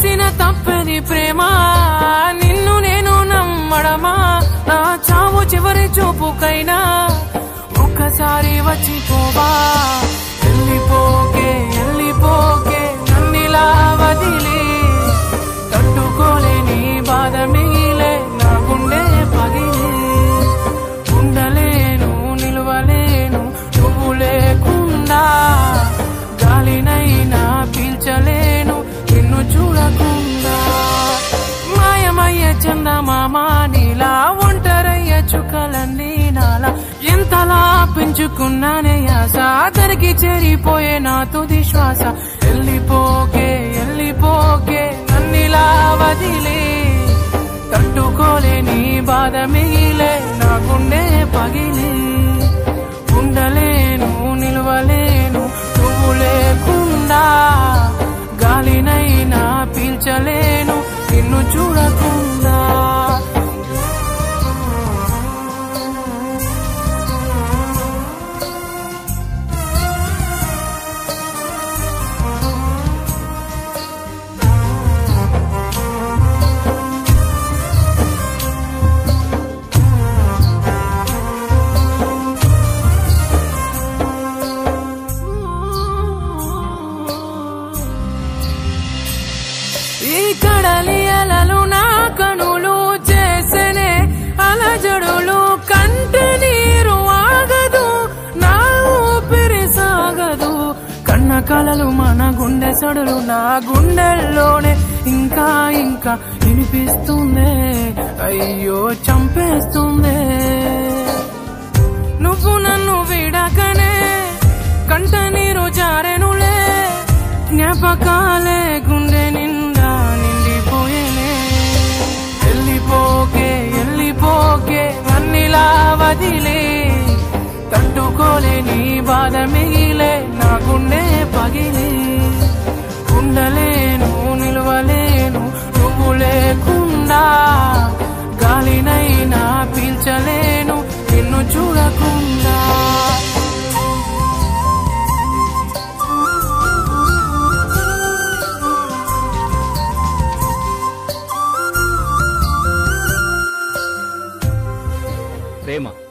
చేసిన తప్పది ప్రేమ. నిన్ను నేను నమ్మడమా? నా చావు చివరి చూపుకైనా. ఒక్కసారి వచ్చిపోవా? పంచుకున్నానే ఆశ. అతనికి చేరిపోయే నా తుది శ్వాస. వెళ్ళిపోకే వెళ్ళిపోకే నన్నిలా వదిలే. తట్టుకోలేని బాధ మిగిలి. కడలి అలలు నా కనులు చేసనే. అలజడులు కంటి నీరు ఆగదు నా ఊపిరి సాగదు. కన్న కలలు మన గుండె సడులు నా గుండెల్లోనే. ఇంకా ఇంకా వినిపిస్తుందే అయ్యో చంపేస్తుందే. నువ్వు నన్ను విడకనే కంట నీరు జారెనులే జ్ఞాపకాలే గుండె కదిలే వదిలే తట్టుకోలేని బాధమే பிரேமா.